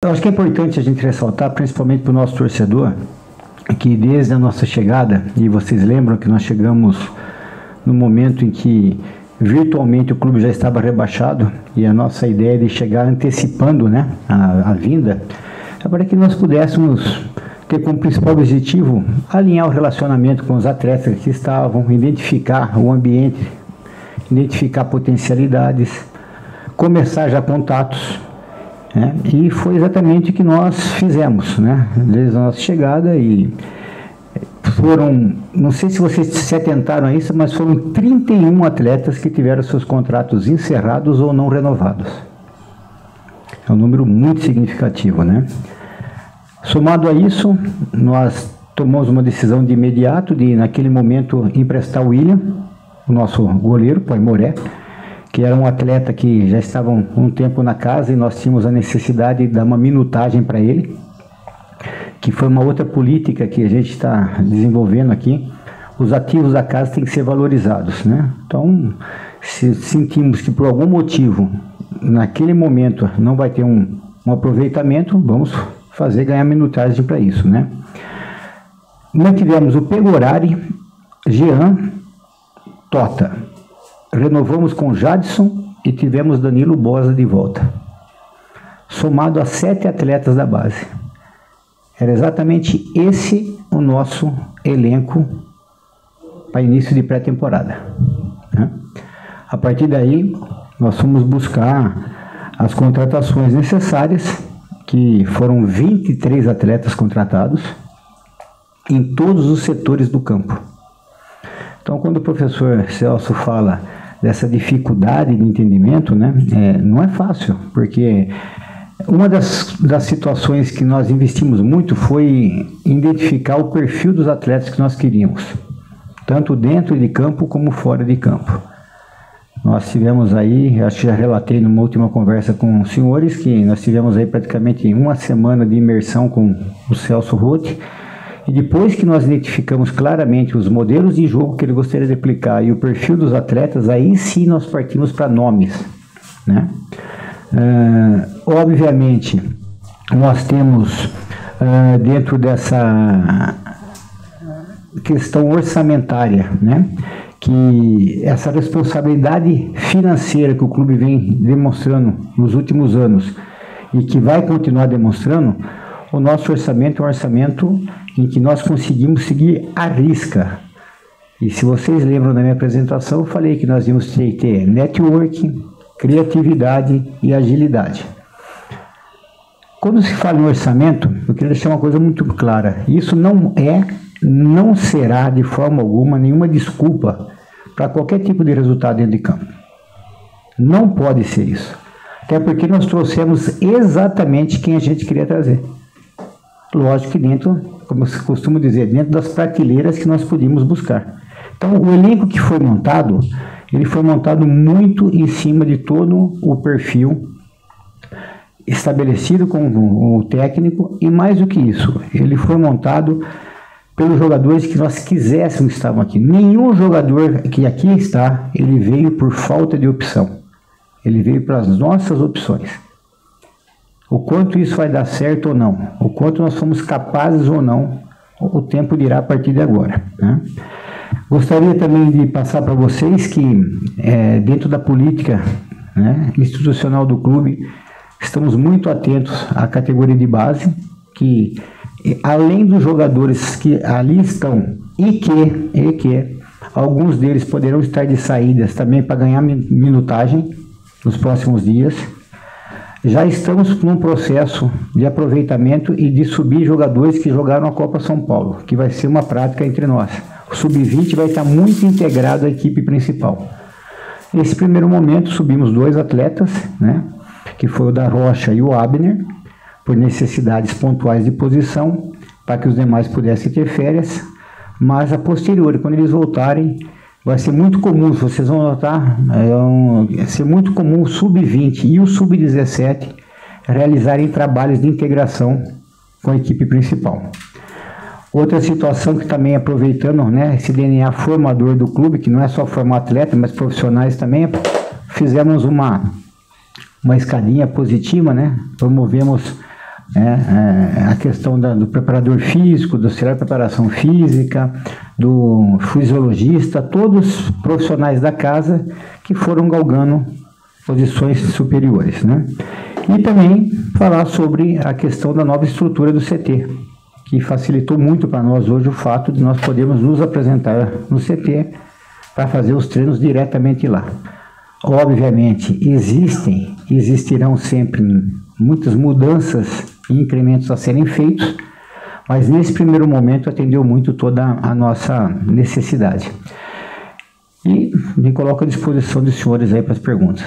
Eu acho que é importante a gente ressaltar, principalmente para o nosso torcedor, que desde a nossa chegada, e vocês lembram que nós chegamos no momento em que virtualmente o clube já estava rebaixado e a nossa ideia de chegar antecipando né, a, a vinda, é para que nós pudéssemos ter como principal objetivo alinhar o relacionamento com os atletas que estavam, identificar o ambiente, identificar potencialidades, começar já contatos. Né? E foi exatamente o que nós fizemos, né? desde a nossa chegada e foram, não sei se vocês se atentaram a isso, mas foram 31 atletas que tiveram seus contratos encerrados ou não renovados. É um número muito significativo, né? Somado a isso, nós tomamos uma decisão de imediato de, naquele momento, emprestar o William, o nosso goleiro, Pai Moré, que era um atleta que já estava um tempo na casa e nós tínhamos a necessidade de dar uma minutagem para ele, que foi uma outra política que a gente está desenvolvendo aqui. Os ativos da casa têm que ser valorizados, né? Então, se sentimos que por algum motivo, naquele momento, não vai ter um, um aproveitamento, vamos fazer ganhar minutagem para isso, né? Nós tivemos o Pegorari, Jean, Tota. Renovamos com Jadson e tivemos Danilo Bosa de volta. Somado a sete atletas da base. Era exatamente esse o nosso elenco para início de pré-temporada. Né? A partir daí, nós fomos buscar as contratações necessárias que foram 23 atletas contratados em todos os setores do campo. Então, quando o professor Celso fala dessa dificuldade de entendimento, né, é, não é fácil, porque uma das, das situações que nós investimos muito foi identificar o perfil dos atletas que nós queríamos, tanto dentro de campo como fora de campo. Nós tivemos aí, acho que já relatei numa última conversa com os senhores, que nós tivemos aí praticamente uma semana de imersão com o Celso Roth. E depois que nós identificamos claramente os modelos de jogo que ele gostaria de aplicar e o perfil dos atletas, aí sim nós partimos para nomes. Né? Uh, obviamente, nós temos uh, dentro dessa questão orçamentária, né? que essa responsabilidade financeira que o clube vem demonstrando nos últimos anos e que vai continuar demonstrando, o nosso orçamento é um orçamento em que nós conseguimos seguir a risca. E se vocês lembram da minha apresentação, eu falei que nós íamos ter, ter networking, criatividade e agilidade. Quando se fala em orçamento, eu queria deixar uma coisa muito clara. Isso não é não será de forma alguma nenhuma desculpa para qualquer tipo de resultado dentro de campo. Não pode ser isso. Até porque nós trouxemos exatamente quem a gente queria trazer. Lógico que dentro, como eu costumo dizer, dentro das prateleiras que nós podíamos buscar. Então, o elenco que foi montado, ele foi montado muito em cima de todo o perfil estabelecido com o técnico e mais do que isso, ele foi montado pelos jogadores que nós quiséssemos estavam aqui. Nenhum jogador que aqui está, ele veio por falta de opção. Ele veio para as nossas opções. O quanto isso vai dar certo ou não, o quanto nós somos capazes ou não, o tempo dirá a partir de agora. Né? Gostaria também de passar para vocês que, é, dentro da política né, institucional do clube, estamos muito atentos à categoria de base, que além dos jogadores que ali estão e que, e que alguns deles poderão estar de saídas também para ganhar minutagem nos próximos dias. Já estamos num processo de aproveitamento e de subir jogadores que jogaram a Copa São Paulo, que vai ser uma prática entre nós. O sub-20 vai estar muito integrado à equipe principal. Nesse primeiro momento subimos dois atletas, né, que foi o da Rocha e o Abner, por necessidades pontuais de posição, para que os demais pudessem ter férias, mas a posteriori, quando eles voltarem, vai ser muito comum, vocês vão notar, é um, vai ser muito comum o sub-20 e o sub-17 realizarem trabalhos de integração com a equipe principal. Outra situação que também aproveitando né, esse DNA formador do clube, que não é só formar atleta, mas profissionais também, fizemos uma, uma escadinha positiva, né? Promovemos é, é, a questão da, do preparador físico, do auxiliar preparação física, do fisiologista, todos profissionais da casa que foram galgando posições superiores. Né? E também falar sobre a questão da nova estrutura do CT, que facilitou muito para nós hoje o fato de nós podermos nos apresentar no CT para fazer os treinos diretamente lá. Obviamente, existem, existirão sempre muitas mudanças e incrementos a serem feitos, mas nesse primeiro momento atendeu muito toda a nossa necessidade. E me coloco à disposição dos senhores aí para as perguntas.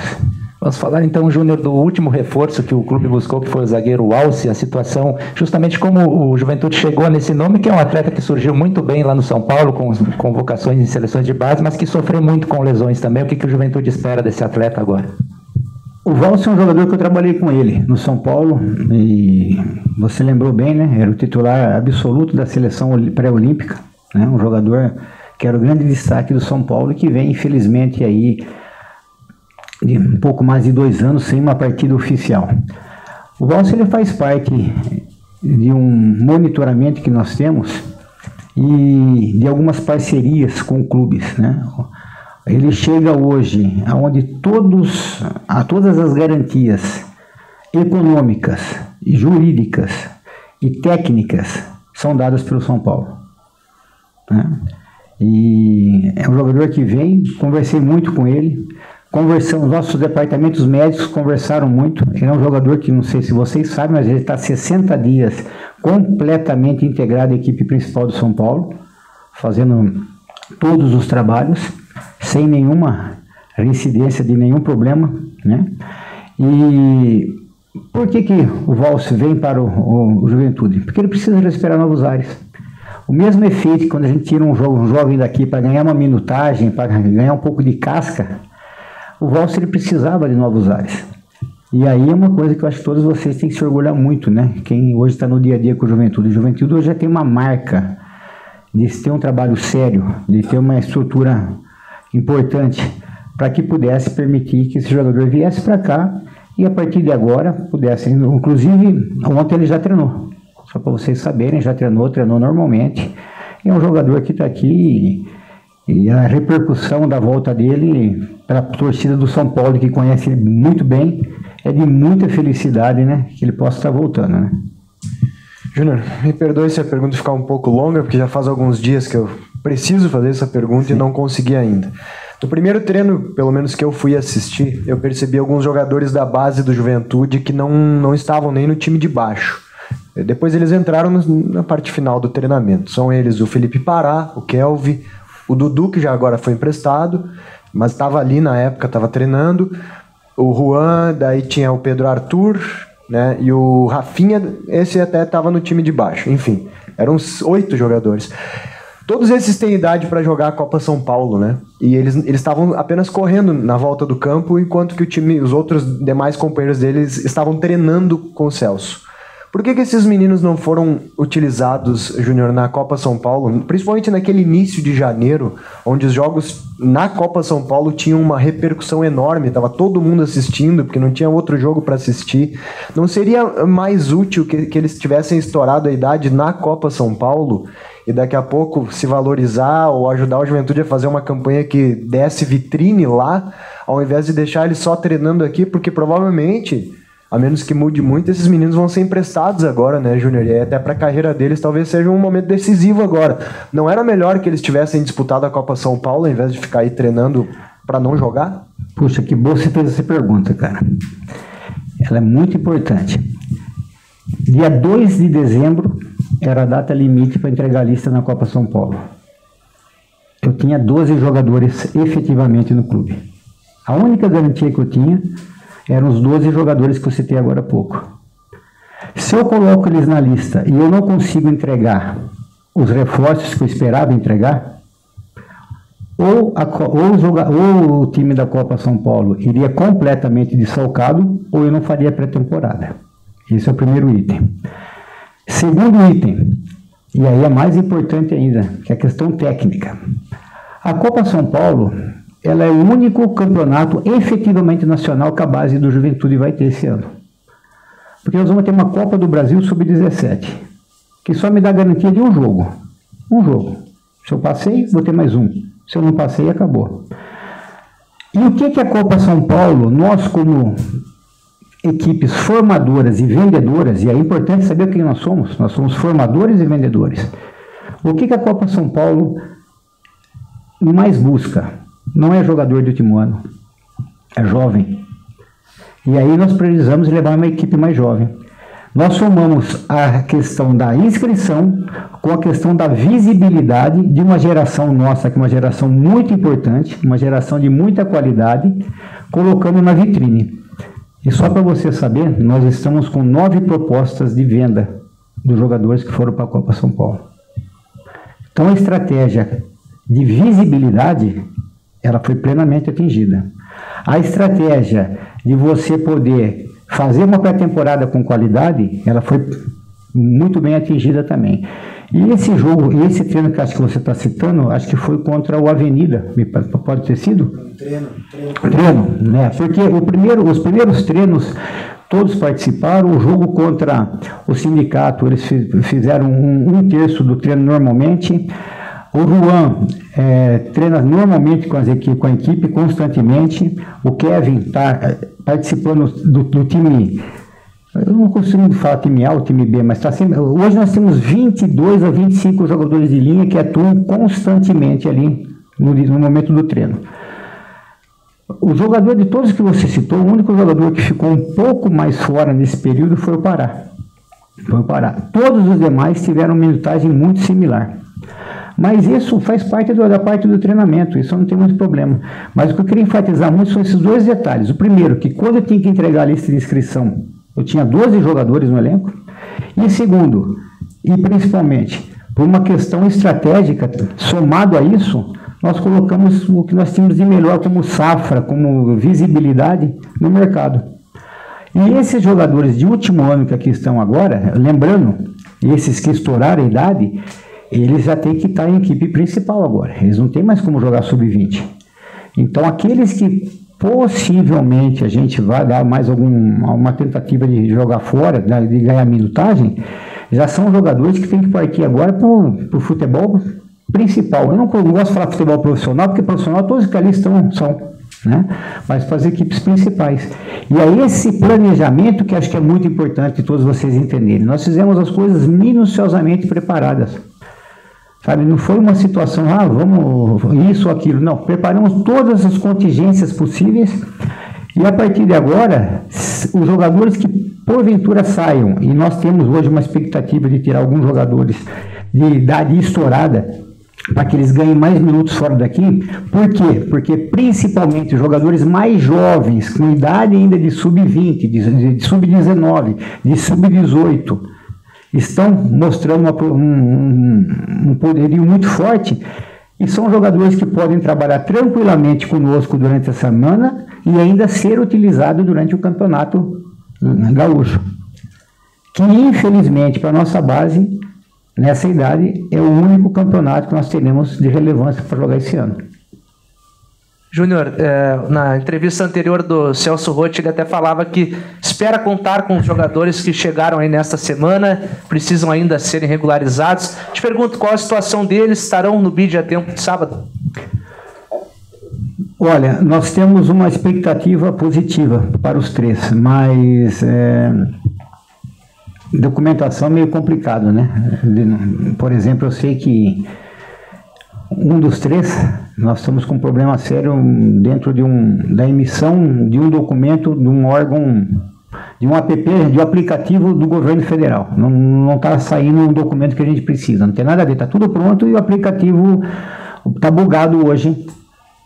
Vamos falar então, Júnior, do último reforço que o clube buscou, que foi o zagueiro Alce, a situação, justamente como o Juventude chegou nesse nome, que é um atleta que surgiu muito bem lá no São Paulo, com convocações em seleções de base, mas que sofreu muito com lesões também. O que, que o Juventude espera desse atleta agora? O Valse é um jogador que eu trabalhei com ele no São Paulo e você lembrou bem, né? Era o titular absoluto da seleção pré-olímpica, né? Um jogador que era o grande destaque do São Paulo e que vem, infelizmente, aí de um pouco mais de dois anos sem uma partida oficial. O Valse ele faz parte de um monitoramento que nós temos e de algumas parcerias com clubes, né? Ele chega hoje aonde todos, a todas as garantias econômicas, jurídicas e técnicas são dadas pelo São Paulo. Né? E é um jogador que vem, conversei muito com ele, conversamos, nossos departamentos médicos conversaram muito. Ele é um jogador que não sei se vocês sabem, mas ele está 60 dias completamente integrado à equipe principal do São Paulo, fazendo todos os trabalhos sem nenhuma reincidência de nenhum problema, né? E por que, que o Valse vem para o, o, Juventude? Porque ele precisa respirar novos ares. O mesmo efeito que quando a gente tira um, jo um jovem daqui para ganhar uma minutagem, para ganhar um pouco de casca, o Valse ele precisava de novos ares. E aí é uma coisa que eu acho que todos vocês têm que se orgulhar muito, né? Quem hoje está no dia a dia com o Juventude. O Juventude hoje já tem uma marca de ter um trabalho sério, de ter uma estrutura importante para que pudesse permitir que esse jogador viesse para cá e a partir de agora pudesse, inclusive ontem ele já treinou, só para vocês saberem, já treinou, treinou normalmente. E é um jogador que está aqui e, e a repercussão da volta dele pela torcida do São Paulo, que conhece ele muito bem, é de muita felicidade, né? Que ele possa estar voltando, né? Júnior, me perdoe se a pergunta ficar um pouco longa, porque já faz alguns dias que eu preciso fazer essa pergunta Sim. e não consegui ainda. No primeiro treino, pelo menos que eu fui assistir, eu percebi alguns jogadores da base do Juventude que não, não estavam nem no time de baixo. Depois eles entraram na parte final do treinamento. São eles o Felipe Pará, o Kelvin, o Dudu, que já agora foi emprestado, mas estava ali na época, estava treinando. O Juan, daí tinha o Pedro Arthur, né? E o Rafinha, esse até estava no time de baixo. Enfim, eram oito jogadores. Todos esses têm idade para jogar a Copa São Paulo, né? E eles estavam apenas correndo na volta do campo, enquanto que o time, os outros demais companheiros deles estavam treinando com o Celso. Por que, que esses meninos não foram utilizados, Júnior, na Copa São Paulo? Principalmente naquele início de janeiro, onde os jogos na Copa São Paulo tinham uma repercussão enorme, estava todo mundo assistindo, porque não tinha outro jogo para assistir. Não seria mais útil que, que eles tivessem estourado a idade na Copa São Paulo e daqui a pouco se valorizar ou ajudar a juventude a fazer uma campanha que desse vitrine lá, ao invés de deixar eles só treinando aqui, porque provavelmente a menos que mude muito, esses meninos vão ser emprestados agora, né, Júnior? E até para a carreira deles talvez seja um momento decisivo agora. Não era melhor que eles tivessem disputado a Copa São Paulo, ao invés de ficar aí treinando para não jogar? Puxa, que boa você fez essa pergunta, cara. Ela é muito importante. Dia 2 de dezembro era a data limite para entregar a lista na Copa São Paulo. Eu tinha 12 jogadores efetivamente no clube. A única garantia que eu tinha eram os 12 jogadores que eu citei agora há pouco. Se eu coloco eles na lista e eu não consigo entregar os reforços que eu esperava entregar, ou, a, ou, o, ou o time da Copa São Paulo iria completamente desfalcado, ou eu não faria pré-temporada. Esse é o primeiro item. Segundo item, e aí é mais importante ainda, que é a questão técnica. A Copa São Paulo ela é o único campeonato efetivamente nacional que a base do Juventude vai ter esse ano. Porque nós vamos ter uma Copa do Brasil sub-17, que só me dá garantia de um jogo. Um jogo. Se eu passei, vou ter mais um. Se eu não passei, acabou. E o que, que a Copa São Paulo, nós como equipes formadoras e vendedoras, e é importante saber quem nós somos, nós somos formadores e vendedores. O que, que a Copa São Paulo mais busca? Não é jogador de último ano, é jovem. E aí nós precisamos levar uma equipe mais jovem. Nós somamos a questão da inscrição com a questão da visibilidade de uma geração nossa, que é uma geração muito importante, uma geração de muita qualidade, colocando na vitrine. E só para você saber, nós estamos com nove propostas de venda dos jogadores que foram para a Copa São Paulo. Então a estratégia de visibilidade, ela foi plenamente atingida. A estratégia de você poder fazer uma pré-temporada com qualidade, ela foi muito bem atingida também. E esse jogo, esse treino que acho que você está citando, acho que foi contra o Avenida, pode ter sido? Treino, treino. Treino, né? Porque o primeiro, os primeiros treinos todos participaram. O jogo contra o sindicato, eles fizeram um, um terço do treino normalmente. O Juan é, treina normalmente com, equipe, com a equipe, constantemente. O Kevin está é, participando do, do, time. Eu não costumo falar time A ou time B, mas está sempre. Hoje nós temos 22 a 25 jogadores de linha que atuam constantemente ali no, no momento do treino. O jogador de todos que você citou, o único jogador que ficou um pouco mais fora nesse período foi o Pará. Foi o Pará. Todos os demais tiveram minutagem muito similar. Mas isso faz parte do, da parte do treinamento, isso não tem muito problema. Mas o que eu queria enfatizar muito são esses dois detalhes. O primeiro, que quando eu tinha que entregar a lista de inscrição, eu tinha 12 jogadores no elenco. E segundo, e principalmente, por uma questão estratégica, somado a isso, nós colocamos o que nós tínhamos de melhor como safra, como visibilidade no mercado. E esses jogadores de último ano que aqui estão agora, lembrando, esses que estouraram a idade, eles já têm que estar em equipe principal agora. Eles não têm mais como jogar sub-20. Então, aqueles que possivelmente a gente vai dar mais alguma tentativa de jogar fora, de ganhar minutagem, já são jogadores que têm que partir agora para o futebol principal. Eu não, não, gosto de falar futebol profissional, porque profissional todos que ali estão são, né? mas para as equipes principais. E é esse planejamento que acho que é muito importante todos vocês entenderem. Nós fizemos as coisas minuciosamente preparadas. Sabe, não foi uma situação, ah, vamos isso ou aquilo. Não, preparamos todas as contingências possíveis e a partir de agora, os jogadores que porventura saiam, e nós temos hoje uma expectativa de tirar alguns jogadores de idade estourada, para que eles ganhem mais minutos fora daqui. Por quê? Porque principalmente jogadores mais jovens, com idade ainda de sub-20, de, de sub-19, de sub-18, estão mostrando uma, um, um poderio muito forte e são jogadores que podem trabalhar tranquilamente conosco durante a semana e ainda ser utilizado durante o campeonato gaúcho. Que infelizmente para nossa base nessa idade, é o único campeonato que nós teremos de relevância para jogar esse ano. Júnior, é, na entrevista anterior do Celso Rotti, ele até falava que espera contar com os jogadores que chegaram aí nesta semana, precisam ainda serem regularizados. Te pergunto qual a situação deles, estarão no BID a tempo de sábado? Olha, nós temos uma expectativa positiva para os três, mas é, documentação meio complicado, né? Por exemplo, eu sei que um dos três, nós estamos com um problema sério dentro de um, da emissão de um documento de um órgão, de um app, de um aplicativo do governo federal. Não está saindo um documento que a gente precisa, não tem nada a ver, está tudo pronto e o aplicativo está bugado hoje.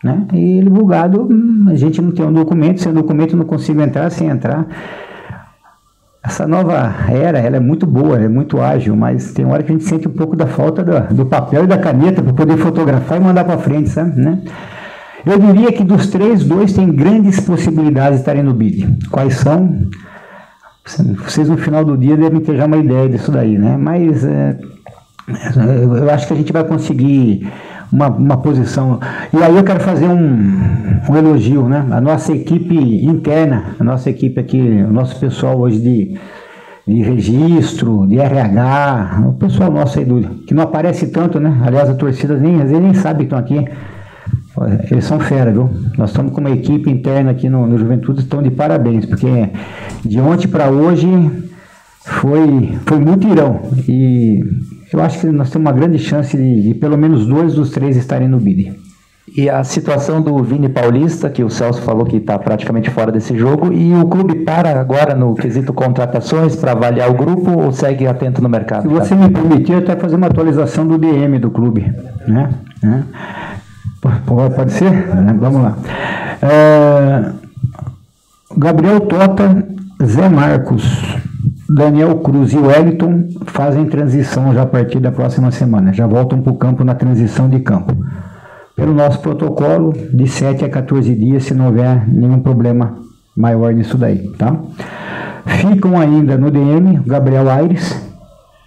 Né? E ele bugado, a gente não tem um documento, sem documento não consigo entrar, sem entrar. Essa nova era, ela é muito boa, é muito ágil, mas tem hora que a gente sente um pouco da falta do, do papel e da caneta para poder fotografar e mandar para frente, sabe? Né? Eu diria que dos três, dois têm grandes possibilidades de estarem no BID. Quais são? Vocês no final do dia devem ter já uma ideia disso daí, né? Mas é, eu acho que a gente vai conseguir uma, uma posição. E aí eu quero fazer um, um elogio, né? A nossa equipe interna, a nossa equipe aqui, o nosso pessoal hoje de, de registro, de RH, o pessoal nosso aí do, que não aparece tanto, né? Aliás, a torcida nem, às vezes nem sabe que estão aqui. Eles são fera, viu? Nós estamos com uma equipe interna aqui no, no Juventude, estão de parabéns, porque de ontem para hoje foi, foi muito irão. E eu acho que nós temos uma grande chance de, de pelo menos dois dos três estarem no BID. E a situação do Vini Paulista, que o Celso falou que está praticamente fora desse jogo, e o clube para agora no quesito contratações para avaliar o grupo ou segue atento no mercado? Se você me permitir, até fazer uma atualização do DM do clube. Né? né? Pode ser? Né? Vamos lá. É... Gabriel Tota, Zé Marcos, Daniel Cruz e Wellington fazem transição já a partir da próxima semana. Já voltam para o campo na transição de campo pelo nosso protocolo, de 7 a 14 dias, se não houver nenhum problema maior nisso daí, tá? Ficam ainda no DM Gabriel Aires,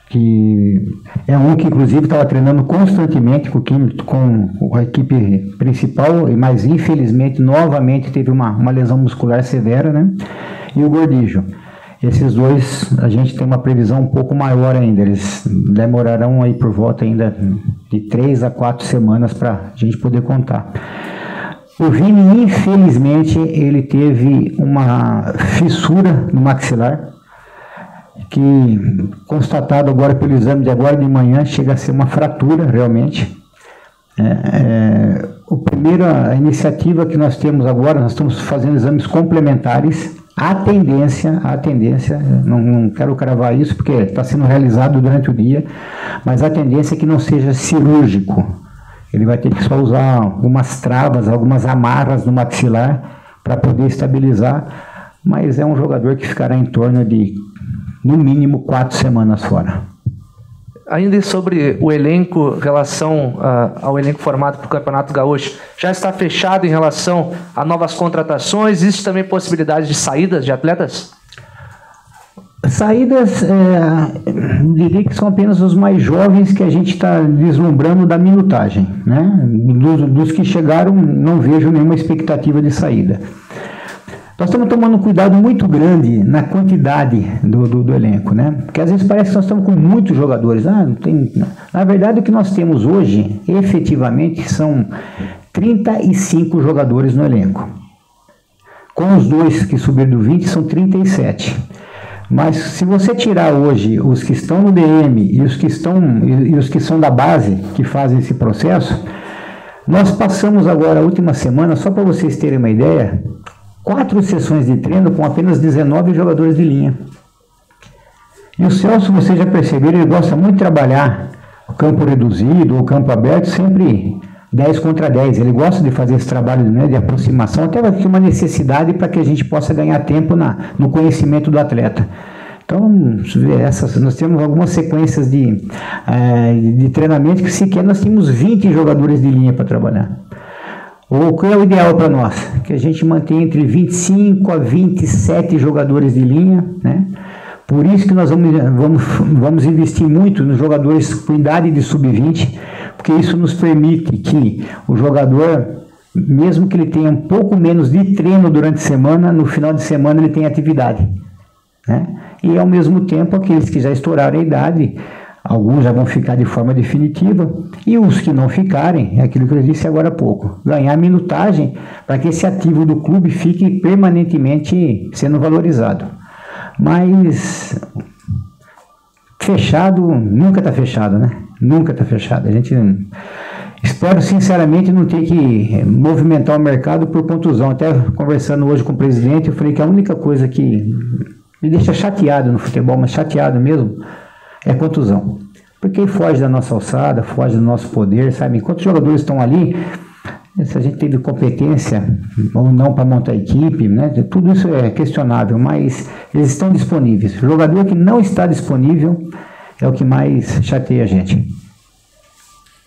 que é um que inclusive estava treinando constantemente com, com a equipe principal, mas infelizmente novamente teve uma, uma lesão muscular severa, né? E o Gordijo. Esses dois, a gente tem uma previsão um pouco maior ainda. Eles demorarão aí por volta ainda de três a quatro semanas para a gente poder contar. O Vini, infelizmente, ele teve uma fissura no maxilar, que constatado agora pelo exame de agora de manhã, chega a ser uma fratura realmente. É, é, a iniciativa que nós temos agora, nós estamos fazendo exames complementares a tendência, a tendência, não, não quero cravar isso porque está sendo realizado durante o dia, mas a tendência é que não seja cirúrgico. Ele vai ter que só usar algumas travas, algumas amarras no maxilar para poder estabilizar, mas é um jogador que ficará em torno de, no mínimo, quatro semanas fora. Ainda sobre o elenco, relação uh, ao elenco formado para o Campeonato Gaúcho, já está fechado em relação a novas contratações? Existe também possibilidade de saídas de atletas? Saídas, é, diria que são apenas os mais jovens que a gente está vislumbrando da minutagem. Né? Dos, dos que chegaram, não vejo nenhuma expectativa de saída. Nós estamos tomando um cuidado muito grande na quantidade do, do, do, elenco, né? Porque às vezes parece que nós estamos com muitos jogadores. Ah, não tem... Na verdade, o que nós temos hoje, efetivamente, são 35 jogadores no elenco. Com os dois que subiram do 20, são 37. Mas se você tirar hoje os que estão no DM e os que estão e os que são da base que fazem esse processo, nós passamos agora a última semana, só para vocês terem uma ideia, quatro sessões de treino com apenas 19 jogadores de linha. E o Celso, vocês já perceberam, ele gosta muito de trabalhar o campo reduzido ou campo aberto, sempre 10 contra 10. Ele gosta de fazer esse trabalho né, de aproximação, até ter uma necessidade para que a gente possa ganhar tempo na, no conhecimento do atleta. Então, essas, nós temos algumas sequências de, é, de treinamento que sequer nós tínhamos 20 jogadores de linha para trabalhar. O que é o ideal para nós? Que a gente mantenha entre 25 a 27 jogadores de linha, né? Por isso que nós vamos, vamos, vamos investir muito nos jogadores com idade de sub-20, porque isso nos permite que o jogador, mesmo que ele tenha um pouco menos de treino durante a semana, no final de semana ele tem atividade. Né? E ao mesmo tempo, aqueles que já estouraram a idade, Alguns já vão ficar de forma definitiva e os que não ficarem, é aquilo que eu disse agora há pouco, ganhar minutagem para que esse ativo do clube fique permanentemente sendo valorizado. Mas fechado nunca está fechado, né? Nunca está fechado. A gente espero sinceramente não ter que movimentar o mercado por contusão. Até conversando hoje com o presidente, eu falei que a única coisa que me deixa chateado no futebol, mas chateado mesmo, é contusão. Porque foge da nossa alçada, foge do nosso poder, sabe? Enquanto os jogadores estão ali, se a gente teve competência ou não para montar a equipe, né? tudo isso é questionável, mas eles estão disponíveis. O jogador que não está disponível é o que mais chateia a gente.